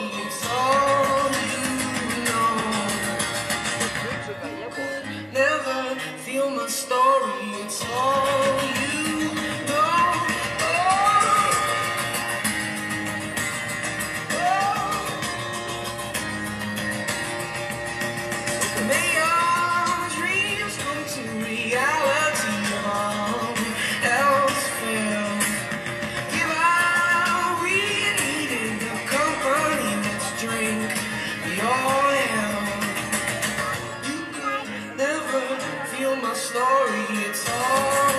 It's feel my story, it's all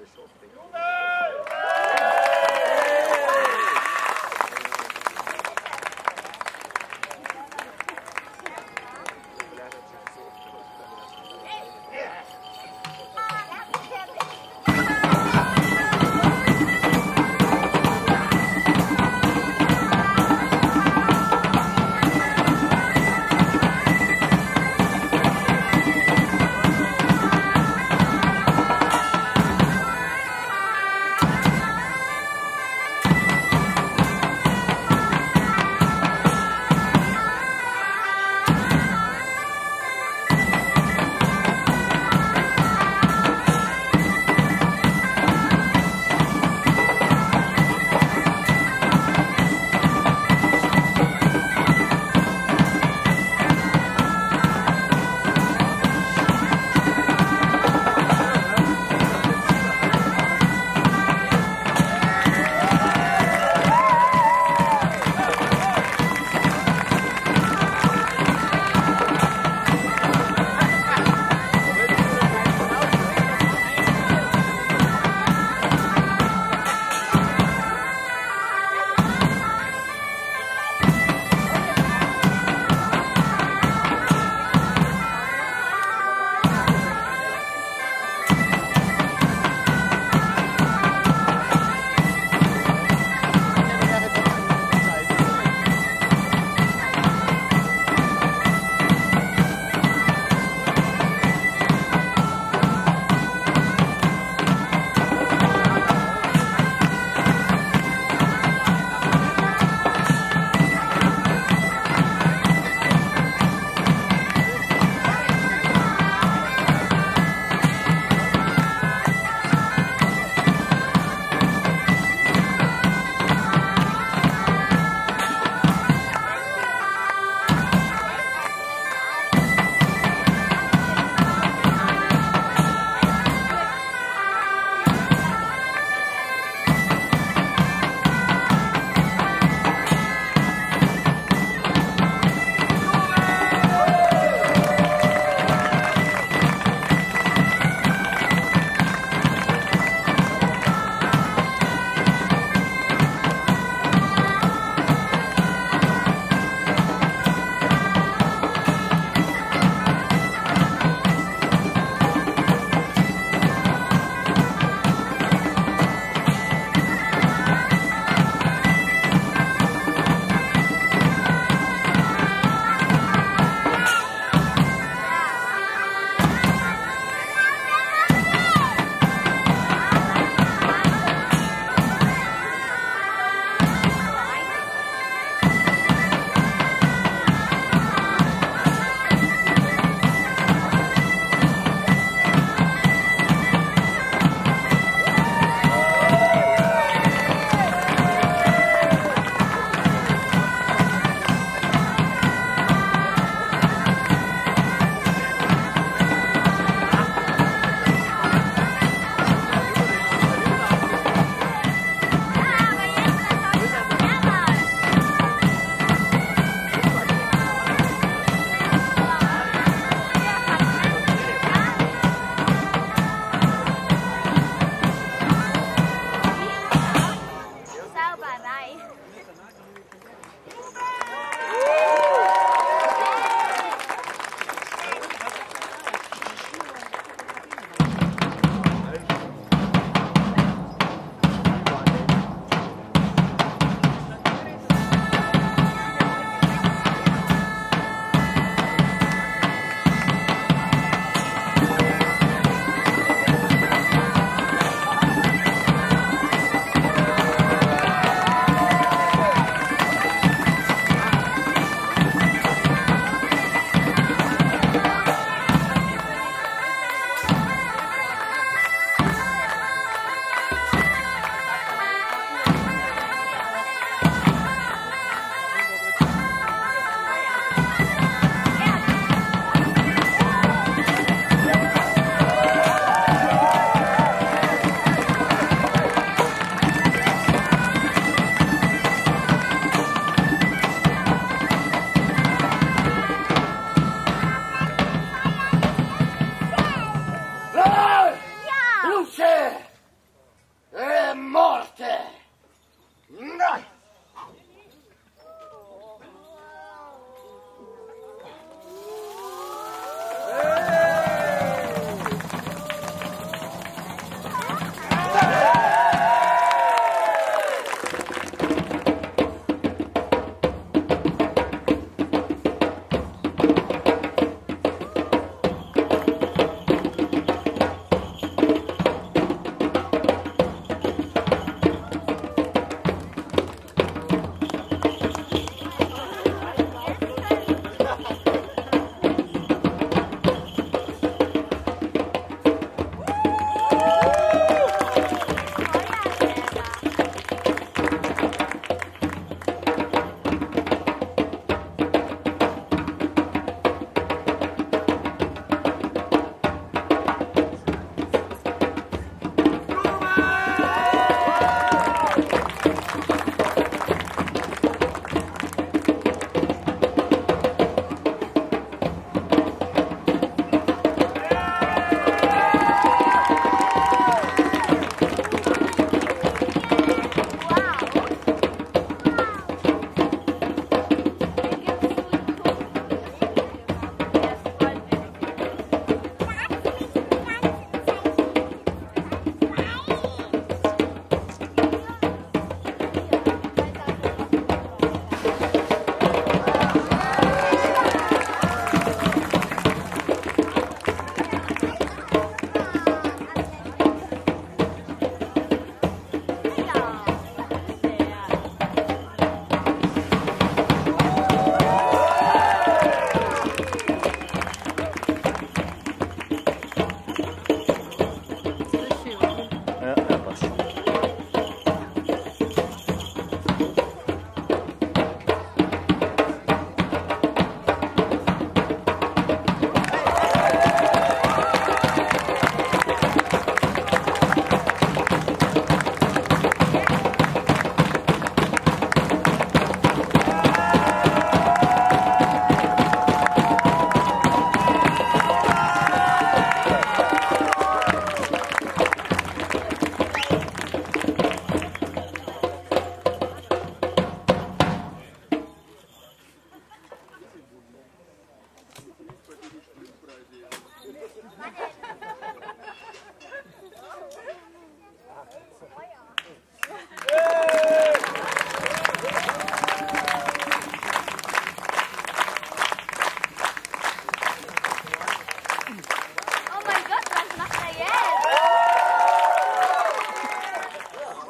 でしょうっていう。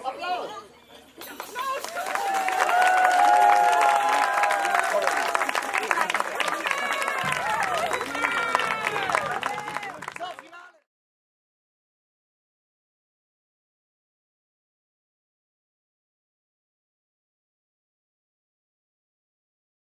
Applaus!